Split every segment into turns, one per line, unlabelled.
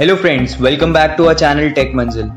Hello friends welcome back to our channel tech Manzil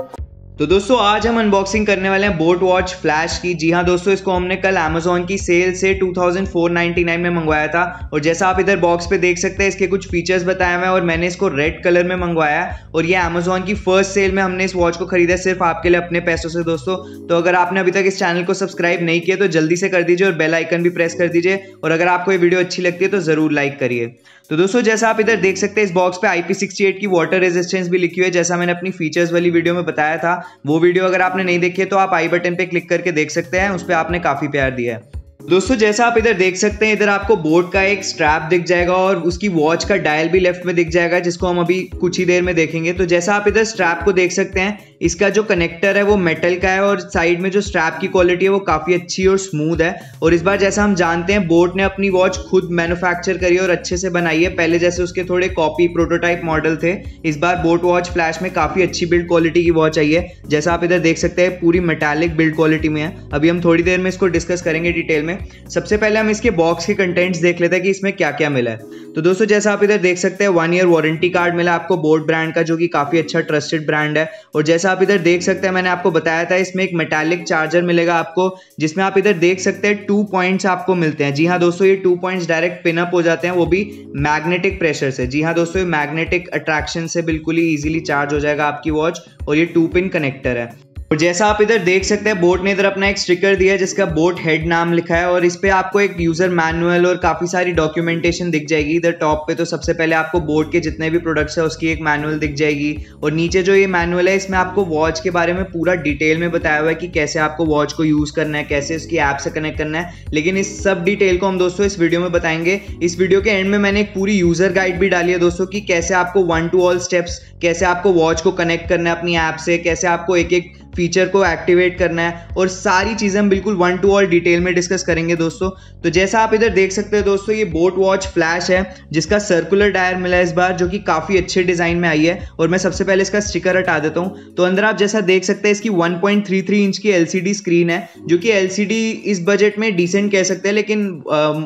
तो दोस्तों, आज हम अनबॉक्सिंग करने वाले हैं बोट वॉच फ्लैश की। जी हाँ दोस्तों, इसको हमने कल अमेजोन की सेल से 2499 में मंगवाया था। और जैसा आप इधर बॉक्स पे देख सकते हैं, इसके कुछ फीचर्स बताए हुए हैं और मैंने इसको रेड कलर में मंगवाया और ये अमेजोन की फ़र्स्ट सेल में हमने इस वॉच को खरीदा सिर्फ़ आपके लिए, अपने पैसों से दोस्तों। तो अगर आपने अभी तक इस चैनल को सब्सक्राइब नहीं किया तो जल्दी से कर दीजिए और बेलाइकन भी प्रेस कर दीजिए। और अगर आपको ये वीडियो अच्छी लगती है तो ज़रूर लाइक करिए। तो दोस्तों, जैसा आप इधर देख सकते हैं, इस बॉक्स पे IP68 की वाटर रेजिस्टेंस भी लिखी हुई है। जैसा मैंने अपनी फीचर्स वाली वीडियो में बताया था, वो वीडियो अगर आपने नहीं देखी है तो आप आई बटन पे क्लिक करके देख सकते हैं, उस पर आपने काफ़ी प्यार दिया है। दोस्तों, जैसा आप इधर देख सकते हैं, इधर आपको बोर्ड का एक स्ट्रैप दिख जाएगा और उसकी वॉच का डायल भी लेफ़्ट में दिख जाएगा, जिसको हम अभी कुछ ही देर में देखेंगे। तो जैसा आप इधर स्ट्रैप को देख सकते हैं, इसका जो कनेक्टर है, वो मेटल का है और साइड में जो स्ट्रैप की क्वालिटी है, वो काफ़ी अच्छी और स्मूथ है। और इस बार जैसा हम जानते हैं, बोट ने अपनी वॉच खुद मैन्युफैक्चर करी और अच्छे से बनाई है। पहले जैसे उसके थोड़े कॉपी प्रोटोटाइप मॉडल थे, इस बार बोट वॉच फ्लैश में काफ़ी अच्छी बिल्ड क्वालिटी की वॉच आई है। जैसा आप इधर देख सकते हैं, पूरी मेटालिक बिल्ड क्वालिटी में है। अभी हम थोड़ी देर में इसको डिस्कस करेंगे डिटेल में। सबसे पहले हम इसके बॉक्स के कंटेंट्स देख लेते हैं कि इसमें क्या क्या मिला है। तो दोस्तों, जैसा आप इधर देख सकते हैं वन ईयर वारंटी कार्ड मिला आपको बोट ब्रांड का, जो कि काफ़ी अच्छा ट्रस्टेड ब्रांड है। और जैसा आप इधर देख सकते हैं, मैंने आपको बताया था, इसमें एक मेटालिक चार्जर मिलेगा आपको, जिसमें आप इधर देख सकते हैं टू पॉइंट्स आपको मिलते हैं। जी हाँ दोस्तों, ये टू पॉइंट्स डायरेक्ट पिनअप हो जाते हैं, वो भी मैग्नेटिक प्रेशर से। जी हाँ दोस्तों, ये मैग्नेटिक अट्रैक्शन से बिल्कुल ही ईजिली चार्ज हो जाएगा आपकी वॉच और ये टू पिन कनेक्टर है। और जैसा आप इधर देख सकते हैं, बोट ने इधर अपना एक स्टिकर दिया है, जिसका बोट हेड नाम लिखा है, और इस पर आपको एक यूज़र मैनुअल और काफ़ी सारी डॉक्यूमेंटेशन दिख जाएगी। इधर टॉप पे तो सबसे पहले आपको बोट के जितने भी प्रोडक्ट्स है, उसकी एक मैनुअल दिख जाएगी। और नीचे जो ये मैनुअल है, इसमें आपको वॉच के बारे में पूरा डिटेल में बताया हुआ है कि कैसे आपको वॉच को यूज़ करना है, कैसे उसकी ऐप से कनेक्ट करना है। लेकिन इस सब डिटेल को हम दोस्तों इस वीडियो में बताएँगे। इस वीडियो के एंड में मैंने एक पूरी यूज़र गाइड भी डाली है दोस्तों, की कैसे आपको वन टू ऑल स्टेप्स कैसे आपको वॉच को कनेक्ट करना है अपनी ऐप से, कैसे आपको एक एक फीचर को एक्टिवेट करना है और सारी चीज़ें हम बिल्कुल वन टू ऑल डिटेल में डिस्कस करेंगे दोस्तों। तो जैसा आप इधर देख सकते हैं दोस्तों, ये बोट वॉच फ्लैश है, जिसका सर्कुलर डायर मिला है इस बार, जो कि काफ़ी अच्छे डिज़ाइन में आई है। और मैं सबसे पहले इसका स्टिकर हटा देता हूँ। तो अंदर आप जैसा देख सकते हैं, इसकी 1.33 इंच की एलसीडी स्क्रीन है, जो कि एलसीडी इस बजट में डिसेंट कह सकते हैं, लेकिन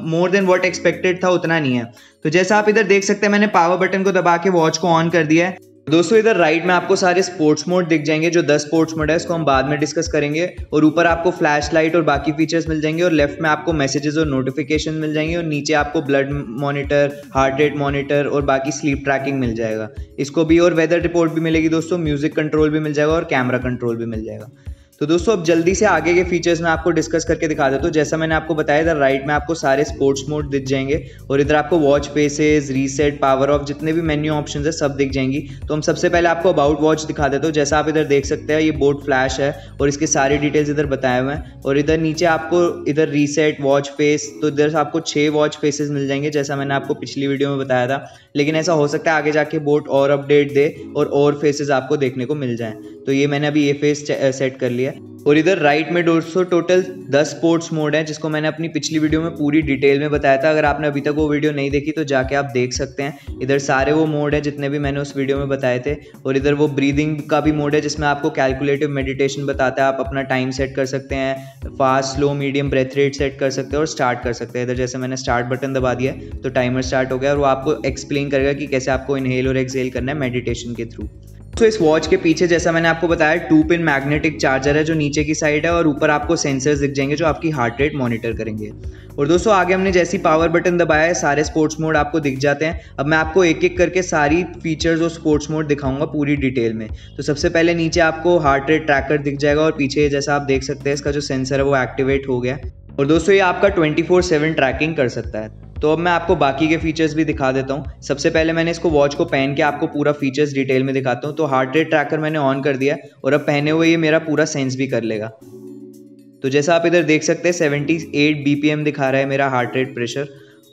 मोर देन वॉट एक्सपेक्टेड था, उतना नहीं है। तो जैसा आप इधर देख सकते हैं, मैंने पावर बटन को दबा के वॉच को ऑन कर दिया है। दोस्तों, इधर राइट में आपको सारे स्पोर्ट्स मोड दिख जाएँगे, जो 10 स्पोर्ट्स मोड है, इसको हम बाद में डिस्कस करेंगे। और ऊपर आपको फ्लैश लाइट और बाकी फीचर्स मिल जाएँगे, और लेफ़्ट में आपको मैसेजेस और नोटिफिकेशन मिल जाएँगे, और नीचे आपको blood monitor heart rate monitor और बाकी स्लीप ट्रैकिंग मिल जाएगा। इसको भी और वेदर रिपोर्ट भी मिलेगी दोस्तों म्यूज़िक कंट्रोल भी मिल जाएगा और कैमरा कंट्रोल भी मिल जाएगा। तो दोस्तों, अब जल्दी से आगे के फीचर्स में आपको डिस्कस करके दिखा देता हूँ। जैसा मैंने आपको बताया, इधर राइट में आपको सारे स्पोर्ट्स मोड दिख जाएँगे और इधर आपको watch faces reset power off जितने भी मेन्यू ऑप्शन है, सब दिख जाएँगी। तो हम सबसे पहले आपको अबाउट वॉच दिखा देते हो। जैसा आप इधर देख सकते हैं, ये बोर्ड फ्लैश है और इसके सारे डिटेल्स इधर बताए हुए हैं। और इधर नीचे आपको इधर रीसेट वॉच फेस तो इधर आपको छः वॉच फेसेस मिल जाएँगे, जैसा मैंने आपको पिछली वीडियो में बताया था। लेकिन ऐसा हो सकता है आगे जाके बोर्ड और अपडेट दे और फेसेस आपको देखने को मिल जाए। तो ये मैंने अभी ये फेस सेट कर लिया। और इधर राइट में दोस्तों टोटल 10 स्पोर्ट्स मोड है, जिसको मैंने अपनी पिछली वीडियो में पूरी डिटेल में बताया था। अगर आपने अभी तक वो वीडियो नहीं देखी तो जाके आप देख सकते हैं। इधर सारे वो मोड है, जितने भी मैंने उस वीडियो में बताए थे। और इधर वो ब्रीदिंग का भी मोड है, जिसमें आपको कैलकुलेटिव मेडिटेशन बताता है। आप अपना टाइम सेट कर सकते हैं fast slow medium breath rate set कर सकते हैं और स्टार्ट कर सकते हैं। इधर जैसे मैंने स्टार्ट बटन दबा दिया तो टाइमर स्टार्ट हो गया। और वो आपको एक्सप्लेन करेगा कि कैसे आपको इनहेल और एक्सेल करना है मेडिटेशन के थ्रू तो इस वॉच के पीछे, जैसा मैंने आपको बताया टू पिन मैग्नेटिक चार्जर है जो नीचे की साइड है और ऊपर आपको सेंसर्स दिख जाएँगे जो आपकी हार्ट रेट मॉनिटर करेंगे। और दोस्तों, आगे हमने जैसी पावर बटन दबाया है, सारे स्पोर्ट्स मोड आपको दिख जाते हैं। अब मैं आपको एक एक करके सारी फीचर्स और स्पोर्ट्स मोड दिखाऊँगा पूरी डिटेल में। तो सबसे पहले नीचे आपको हार्ट रेट ट्रैकर दिख जाएगा और पीछे, जैसा आप देख सकते हैं, इसका जो सेंसर है वो एक्टिवेट हो गया। और दोस्तों, ये आपका ट्वेंटी फोर सेवन ट्रैकिंग कर सकता है। तो अब मैं आपको बाकी के फीचर्स भी दिखा देता हूँ। सबसे पहले मैंने इसको वॉच को पहन के आपको पूरा फीचर्स डिटेल में दिखाता हूँ। तो हार्ट रेट ट्रैकर मैंने ऑन कर दिया और अब पहने हुए ये मेरा पूरा सेंस भी कर लेगा। तो जैसा आप इधर देख सकते हैं सेवेंटी एट बी दिखा रहा है मेरा हार्ट रेट प्रेशर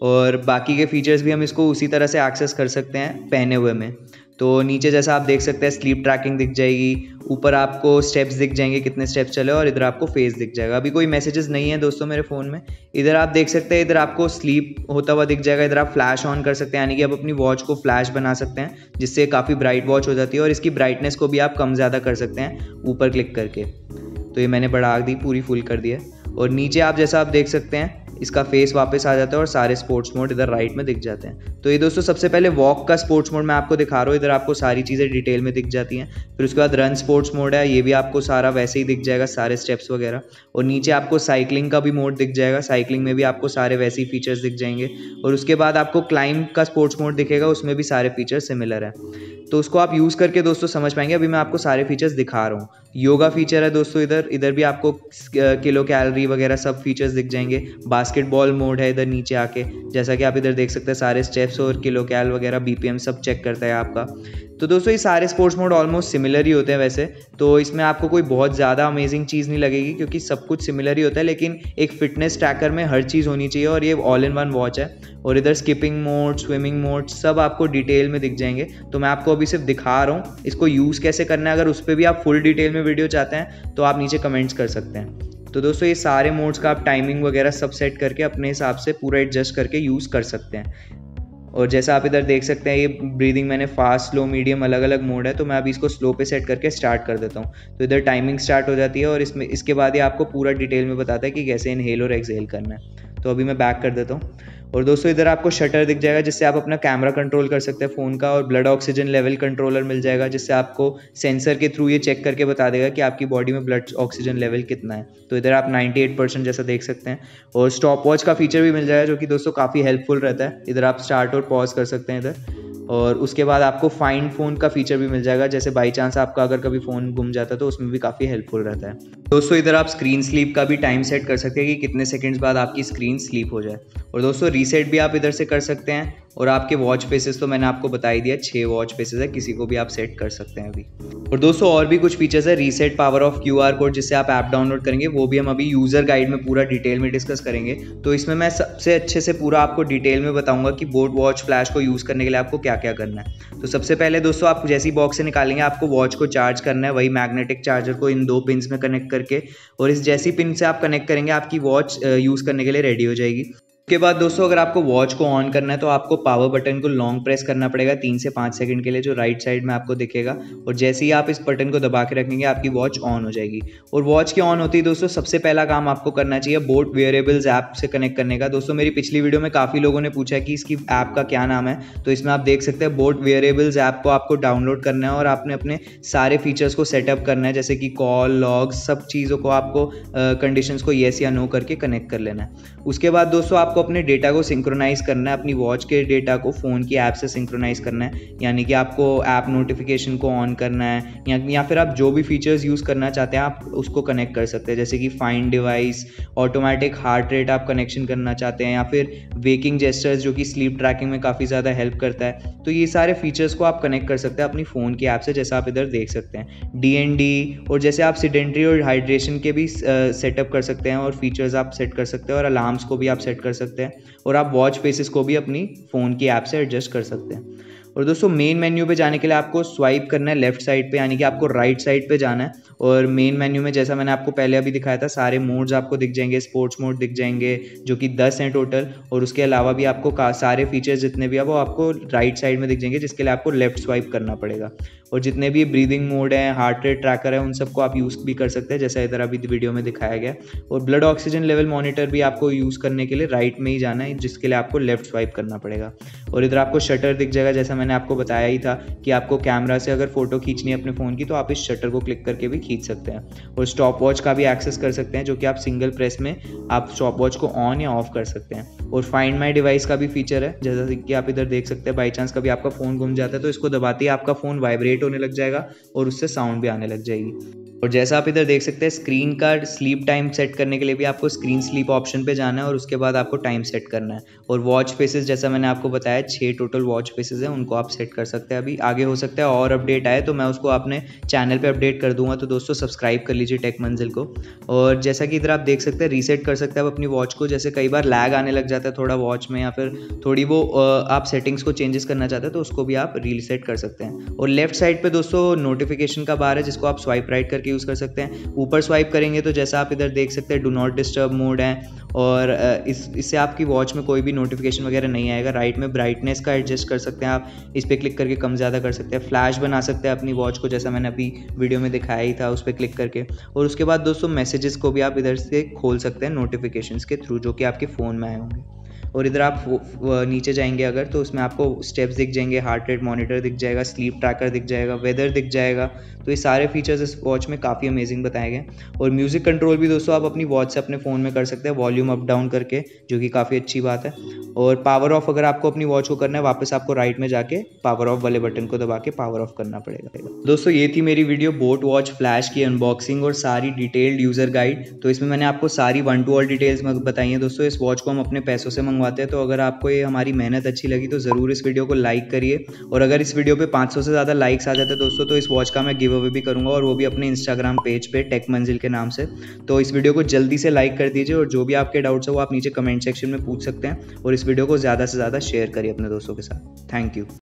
और बाकी के फीचर्स भी हम इसको उसी तरह से एक्सेस कर सकते हैं पहने हुए में। तो नीचे जैसा आप देख सकते हैं स्लीप ट्रैकिंग दिख जाएगी। ऊपर आपको स्टेप्स दिख जाएँगे, कितने स्टेप्स चले और इधर आपको फेस दिख जाएगा। अभी कोई मैसेजेस नहीं है दोस्तों मेरे फ़ोन में। इधर आप देख सकते हैं, इधर आपको स्लीप होता हुआ दिख जाएगा। इधर आप फ्लैश ऑन कर सकते हैं, यानी कि आप अपनी वॉच को फ्लैश बना सकते हैं, जिससे काफ़ी ब्राइट वॉच हो जाती है और इसकी ब्राइटनेस को भी आप कम ज़्यादा कर सकते हैं ऊपर क्लिक करके। तो ये मैंने बढ़ा दी, पूरी फुल कर दी है। और नीचे आप जैसा आप देख सकते हैं इसका फेस वापस आ जाता है और सारे स्पोर्ट्स मोड इधर राइट में दिख जाते हैं। तो ये दोस्तों, सबसे पहले वॉक का स्पोर्ट्स मोड मैं आपको दिखा रहा हूँ। इधर आपको सारी चीज़ें डिटेल में दिख जाती हैं। फिर उसके बाद रन स्पोर्ट्स मोड है, ये भी आपको सारा वैसे ही दिख जाएगा, सारे स्टेप्स वगैरह। और नीचे आपको साइकिलिंग का भी मोड दिख जाएगा साइकिलिंग में भी आपको सारे वैसे ही फीचर्स दिख जाएँगे। और उसके बाद आपको क्लाइंब का स्पोर्ट्स मोड दिखेगा, उसमें भी सारे फीचर्स सिमिलर है। तो उसको आप यूज़ करके दोस्तों, समझ पाएँगे। अभी मैं आपको सारे फीचर्स दिखा रहा हूँ। योगा फीचर है दोस्तों इधर। इधर भी आपको किलो कैलोरी वगैरह सब फीचर्स दिख जाएँगे। बास्केटबॉल मोड है इधर नीचे आके। जैसा कि आप इधर देख सकते हैं, सारे स्टेप्स और किलो कैल वगैरह बीपीएम सब चेक करता है आपका। तो दोस्तों ये सारे स्पोर्ट्स मोड ऑलमोस्ट सिमिलर ही होते हैं वैसे। तो इसमें आपको कोई बहुत ज़्यादा अमेजिंग चीज़ नहीं लगेगी, क्योंकि सब कुछ सिमिलर ही होता है, लेकिन एक फिटनेस ट्रैकर में हर चीज़ होनी चाहिए और ये ऑल इन वन वॉच है। और इधर स्किपिंग मोड स्विमिंग मोड सब आपको डिटेल में दिख जाएँगे। तो मैं आपको अभी सिर्फ़ दिखा रहा हूँ, इसको यूज़ कैसे करना है, अगर उस पर भी आप फुल डिटेल में वीडियो चाहते हैं तो आप नीचे कमेंट्स कर सकते हैं। तो दोस्तों, ये सारे मोड्स का आप टाइमिंग वगैरह सब सेट करके अपने हिसाब से पूरा एडजस्ट करके यूज़ कर सकते हैं। और जैसा आप इधर देख सकते हैं, ये ब्रीदिंग मैंने फास्ट स्लो मीडियम अलग अलग मोड है तो मैं अभी इसको स्लो पे सेट करके स्टार्ट कर देता हूँ। तो इधर टाइमिंग स्टार्ट हो जाती है और इसमें, इसके बाद ये आपको पूरा डिटेल में बताता है कि कैसे इनहेल और एक्सहेल करना है। तो अभी मैं बैक कर देता हूँ। और दोस्तों, इधर आपको शटर दिख जाएगा, जिससे आप अपना कैमरा कंट्रोल कर सकते हैं फ़ोन का, और ब्लड ऑक्सीजन लेवल कंट्रोलर मिल जाएगा, जिससे आपको सेंसर के थ्रू ये चेक करके बता देगा कि आपकी बॉडी में ब्लड ऑक्सीजन लेवल कितना है। तो इधर आप 98 परसेंट जैसा देख सकते हैं। और स्टॉप वॉच का फीचर भी मिल जाएगा, जो कि दोस्तों काफ़ी हेल्पफुल रहता है। इधर आप स्टार्ट और पॉज कर सकते हैं इधर। और उसके बाद आपको फाइंड फ़ोन का फीचर भी मिल जाएगा। जैसे बाई चांस आपका अगर कभी फ़ोन गुम जाता है तो उसमें भी काफ़ी हेल्पफुल रहता है। दोस्तों, इधर आप स्क्रीन स्लीप का भी टाइम सेट कर सकते हैं कि कितने सेकंड्स बाद आपकी स्क्रीन स्लीप हो जाए। और दोस्तों रीसेट भी आप इधर से कर सकते हैं। और आपके वॉच फेसेस तो मैंने आपको बता ही दिया छः वॉच फेसेस है, किसी को भी आप सेट कर सकते हैं अभी। और दोस्तों, और भी कुछ फीचर्स है reset power off Q R code जिससे आप ऐप डाउनलोड करेंगे, वो भी हम अभी यूज़र गाइड में पूरा डिटेल में डिस्कस करेंगे। तो इसमें मैं सबसे अच्छे से पूरा आपको डिटेल में बताऊँगा कि बोट वॉच फ्लैश को यूज़ करने के लिए आपको क्या क्या करना है। तो सबसे पहले दोस्तों, आप जैसी बॉक्स से निकालेंगे, आपको वॉच को चार्ज करना है, वही मैग्नेटिक चार्जर को इन दो पिन में कनेक्ट करके। और इस जैसी पिन से आप कनेक्ट करेंगे, आपकी वॉच यूज़ करने के लिए रेडी हो जाएगी। उसके बाद दोस्तों, अगर आपको वॉच को ऑन करना है तो आपको पावर बटन को लॉन्ग प्रेस करना पड़ेगा तीन से पाँच सेकंड के लिए, जो राइट साइड में आपको दिखेगा। और जैसे ही आप इस बटन को दबा के रखेंगे, आपकी वॉच ऑन हो जाएगी। और वॉच की ऑन होती है दोस्तों? सबसे पहला काम आपको करना चाहिए बोट वेयरेबल्स ऐप से कनेक्ट करने का। दोस्तों, मेरी पिछली वीडियो में काफ़ी लोगों ने पूछा कि इसकी ऐप का क्या नाम है। तो इसमें आप देख सकते हैं बोट वेयरेबल्स ऐप को आपको डाउनलोड करना है और आपने अपने सारे फीचर्स को सेटअप करना है, जैसे कि कॉल लॉग्स सब चीज़ों को आपको कंडीशंस को येस या नो करके कनेक्ट कर लेना है। उसके बाद दोस्तों आपको अपने डेटा को सिंक्रोनाइज करना है, अपनी वॉच के डेटा को फ़ोन की ऐप से सिंक्रोनाइज करना है, यानी कि आपको ऐप नोटिफिकेशन को ऑन करना है, या या फिर आप जो भी फीचर्स यूज़ करना चाहते हैं, आप उसको कनेक्ट कर सकते हैं, जैसे कि fine device automatic heart rate आप कनेक्शन करना चाहते हैं, या फिर वेकिंग जेस्टर्स जो कि स्लीप ट्रैकिंग में काफ़ी ज़्यादा हेल्प करता है तो ये सारे फीचर्स को आप कनेक्ट कर सकते हैं अपनी फ़ोन की ऐप से, जैसा आप इधर देख सकते हैं। डीएनडी और जैसे आप सिडेंट्री और हाइड्रेशन के भी सेटअप कर सकते हैं और फीचर्स आप सेट कर सकते हैं और अलार्म्स को भी आप सेट कर सकते हैं। और आप वॉच फेसेस को भी अपनी फ़ोन की ऐप से एडजस्ट कर सकते हैं। और दोस्तों मेन मेन्यू पे जाने के लिए आपको स्वाइप करना है लेफ़्ट साइड पे, यानी कि आपको राइट साइड पे जाना है। और मेन मेन्यू में जैसा मैंने आपको पहले अभी दिखाया था, सारे मोड्स आपको दिख जाएँगे स्पोर्ट्स मोड दिख जाएँगे, जो कि दस हैं टोटल और उसके अलावा भी आपको सारे फीचर्स जितने भी है, वो आपको राइट साइड में दिख जाएँगे, जिसके लिए आपको लेफ़्ट स्वाइप करना पड़ेगा। और जितने भी ब्रीदिंग मोड है हार्ट रेट ट्रैकर है, उन सबको आप यूज़ भी कर सकते हैं, जैसा इधर अभी वीडियो में दिखाया गया। और ब्लड ऑक्सीजन लेवल मॉनिटर भी आपको यूज़ करने के लिए राइट में ही जाना है, जिसके लिए आपको लेफ़्ट स्वाइप करना पड़ेगा। और इधर आपको शटर दिख जाएगा, जैसा मैंने आपको बताया ही था कि आपको कैमरा से अगर फ़ोटो खींचनी है अपने फ़ोन की तो आप इस शटर को क्लिक करके भी खींच सकते हैं। और स्टॉप वॉच का भी एक्सेस कर सकते हैं, जो कि आप सिंगल प्रेस में आप स्टॉप वॉच को ऑन या ऑफ़ कर सकते हैं। और फाइंड माई डिवाइस का भी फीचर है, जैसा कि आप इधर देख सकते हैं बाई चांस कभी आपका फ़ोन घूम जाता है तो इसको दबाते ही आपका फ़ोन वाइब्रेट होने लग जाएगा और उससे साउंड भी आने लग जाएगी। और जैसा आप इधर देख सकते हैं स्क्रीन का स्लीप टाइम सेट करने के लिए भी आपको स्क्रीन स्लीप ऑप्शन पे जाना है और उसके बाद आपको टाइम सेट करना है। और वॉच फेसेस जैसा मैंने आपको बताया छः टोटल वॉच फेसेस हैं, उनको आप सेट कर सकते हैं। अभी आगे हो सकता है और अपडेट आए तो मैं उसको अपने चैनल पर अपडेट कर दूँगा तो दोस्तों सब्सक्राइब कर लीजिए टेक मंजिल को। और जैसा कि इधर आप देख सकते हैं रीसेट कर सकते हैं आप अपनी वॉच को, जैसे कई बार लैग आने लग जाता है थोड़ा वॉच में, या फिर थोड़ी वो आप सेटिंग्स को चेंजेस करना चाहते हैं तो उसको भी आप रीसेट कर सकते हैं। और लेफ़्ट साइड पर दोस्तों नोटिफिकेशन का बार है, जिसको आप स्वाइप राइट करके यूज़ कर सकते हैं। ऊपर स्वाइप करेंगे तो जैसा आप इधर देख सकते हैं डू नॉट डिस्टर्ब मोड है। और इस, इससे आपकी वॉच में कोई भी नोटिफिकेशन वगैरह नहीं आएगा। राइट में ब्राइटनेस का एडजस्ट कर सकते हैं आप। इस पर क्लिक करके कम ज़्यादा कर सकते हैं। फ्लैश बना सकते हैं अपनी वॉच को, जैसा मैंने अभी वीडियो में दिखाया ही था, उस पर क्लिक करके। और उसके बाद दोस्तों मैसेजेस को भी आप इधर से खोल सकते हैं नोटिफिकेशन के थ्रू जो कि आपके फ़ोन में आए होंगे। और इधर आप नीचे जाएँगे अगर तो उसमें आपको स्टेप्स दिख जाएँगे हार्ट रेट मॉनिटर दिख जाएगा स्लीप ट्रैकर दिख जाएगा वेदर दिख जाएगा। तो ये सारे फीचर्स इस वॉच में काफ़ी अमेजिंग बताए गए और म्यूज़िक कंट्रोल भी दोस्तों आप अपनी वॉच से अपने फ़ोन में कर सकते हैं वॉल्यूम अप डाउन करके, जो कि काफ़ी अच्छी बात है। और पावर ऑफ़ अगर आपको अपनी वॉच को करना है, वापस आपको राइट में जाके पावर ऑफ़ वाले बटन को दबा के पावर ऑफ़ करना पड़ेगा। दोस्तों, ये थी मेरी वीडियो बोट वॉच फ्लैश की अनबॉक्सिंग और सारी डिटेल्ड यूज़र गाइड तो इसमें मैंने आपको सारी वन टू ऑल डिटेल्स बताई हैं। दोस्तों, इस वॉच को हम अपने पैसों से मंगवाते हैं तो अगर आपको ये हमारी मेहनत अच्छी लगी तो ज़रूर इस वीडियो को लाइक करिए। और अगर इस वीडियो पे 500 से ज़्यादा लाइक्स आ जाते दोस्तों तो इस वॉच का मैं अवे भी करूँगा और वो भी अपने इंस्टाग्राम पेज पे टेक मंजिल के नाम से। तो इस वीडियो को जल्दी से लाइक कर दीजिए और जो भी आपके डाउट्स है वो आप नीचे कमेंट सेक्शन में पूछ सकते हैं और इस वीडियो को ज़्यादा से ज़्यादा शेयर करिए अपने दोस्तों के साथ। Thank you